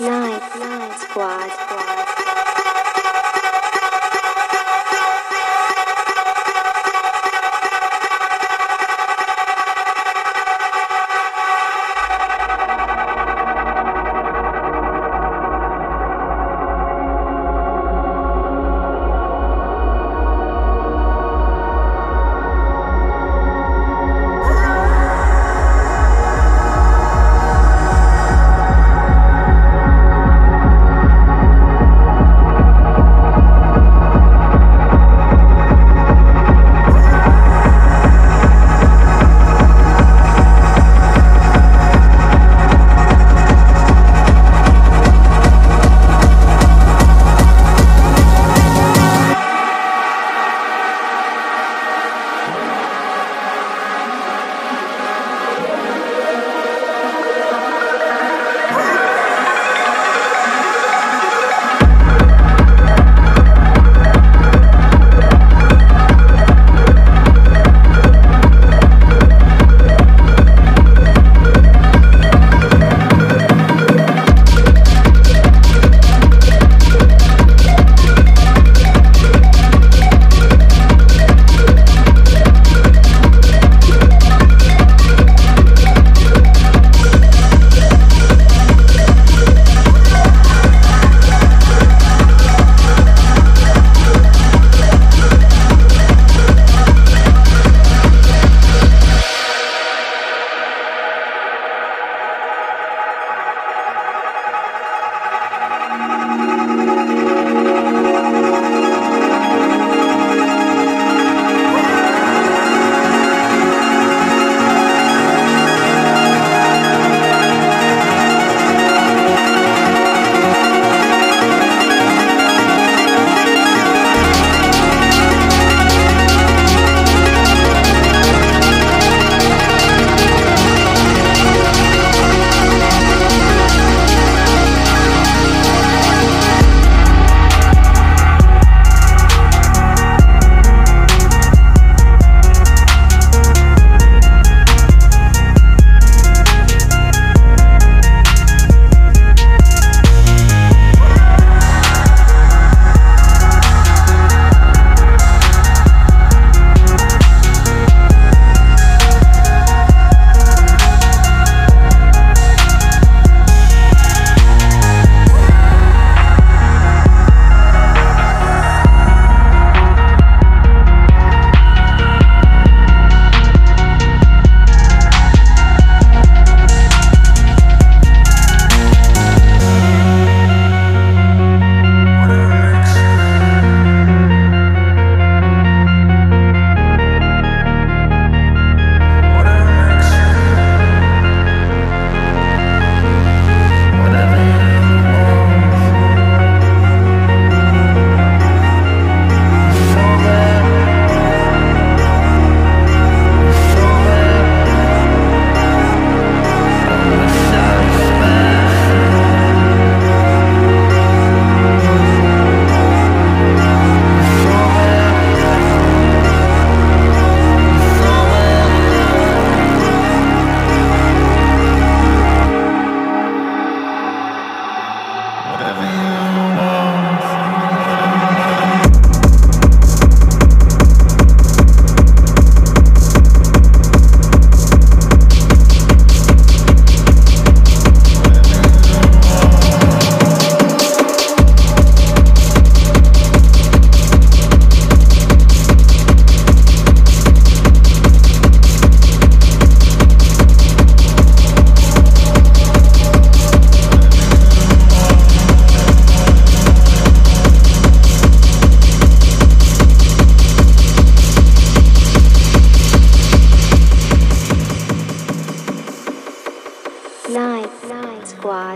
Nine squad, squad.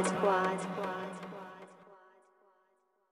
Squad.